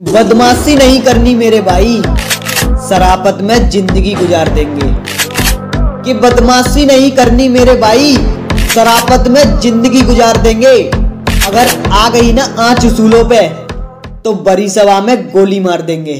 बदमाशी नहीं करनी मेरे भाई। सरापत में ज़िंदगी गुजार देंगे। कि बदमाशी नहीं करनी मेरे भाई, सरापत में ज़िंदगी गुजार देंगे। अगर आ गई ना आँच उसूलों पे तो बड़ी सभा में गोली मार देंगे।